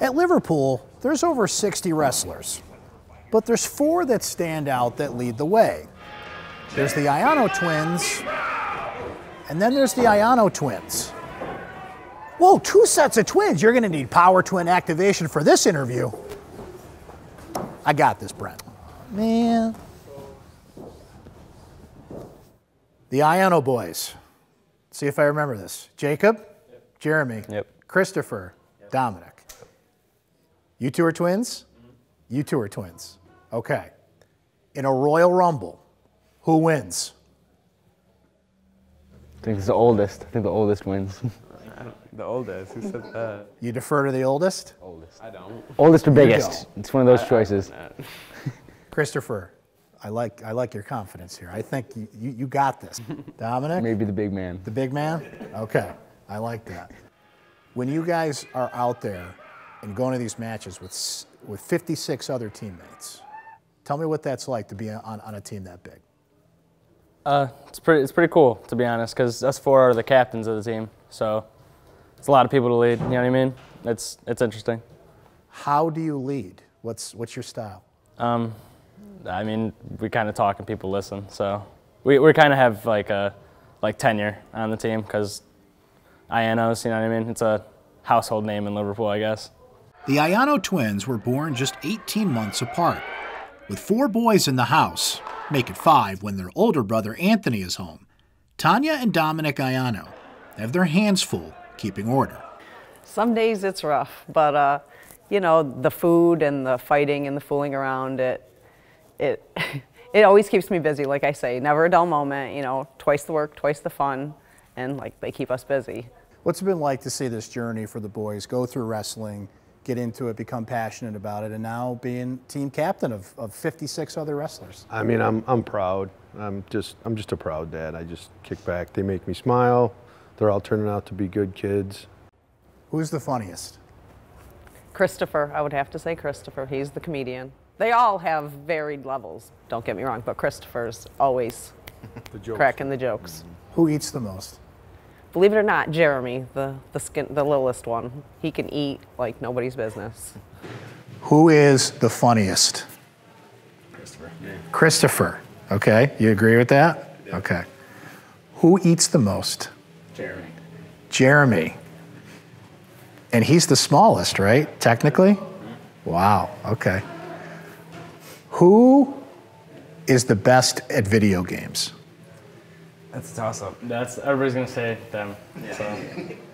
At Liverpool, there's over 60 wrestlers, but there's four that stand out that lead the way. There's the Ianno twins, and then there's the Ianno twins. Whoa, two sets of twins. You're going to need power twin activation for this interview. I got this, Brent. Man. The Ianno boys. See if I remember this. Jacob, Jeremy, Yep. Christopher, Dominic. You two are twins? You two are twins. Okay. In a Royal Rumble, who wins? I think it's the oldest. I think the oldest wins. The oldest. Who said that? You defer to the oldest? oldest. I don't. Oldest or biggest? It's one of those choices. Christopher, I like, I like your confidence here. I think you, you, you got this. Dominic? Maybe the big man. The big man? Okay, I like that. When you guys are out there and going to these matches with, with 56 other teammates, tell me what that's like to be on, on a team that big. Uh, it's pretty. It's pretty cool to be honest, because us four are the captains of the team. So it's a lot of people to lead. You know what I mean? It's it's interesting. How do you lead? What's, what's your style? Um, I mean, we kind of talk and people listen. So we we kind of have like a like tenure on the team because Iannos. You know what I mean? It's a household name in Liverpool, I guess. The Ianno twins were born just 18 months apart. With four boys in the house, make it five when their older brother Anthony is home, Tanya and Dominic Ianno have their hands full keeping order. Some days it's rough, but uh, you know the food and the fighting and the fooling around it, it it always keeps me busy. Like I say, never a dull moment. You know, twice the work, twice the fun, and like they keep us busy. What's it been like to see this journey for the boys go through wrestling, get into it, become passionate about it, and now being team captain of, of 56 other wrestlers? I mean, I'm, I'm proud. I'm just, I'm just a proud dad. I just kick back. They make me smile. They're all turning out to be good kids. Who's the funniest? Christopher, I would have to say Christopher. He's the comedian. They all have varied levels. Don't get me wrong, but Christopher's always cracking the jokes. Who eats the most? Believe it or not, Jeremy, the the skin, the littlest one, he can eat like nobody's business. Who is the funniest? Christopher. Christopher. Okay, you agree with that? Yeah. Okay. Who eats the most? Jeremy. Jeremy. And he's the smallest, right? Technically? Wow, okay. Who is the best at video games? That's a toss up. That's everybody's gonna say them. So